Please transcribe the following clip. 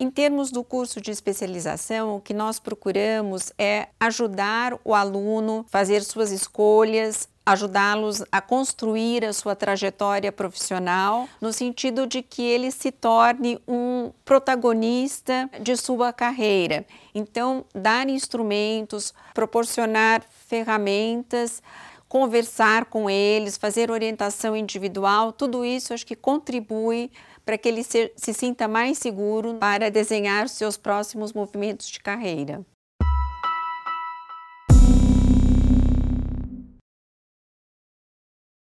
Em termos do curso de especialização, o que nós procuramos é ajudar o aluno a fazer suas escolhas, ajudá-los a construir a sua trajetória profissional, no sentido de que ele se torne um protagonista de sua carreira. Então, dar instrumentos, proporcionar ferramentas, conversar com eles, fazer orientação individual, tudo isso acho que contribui para que ele se, se sinta mais seguro para desenhar seus próximos movimentos de carreira.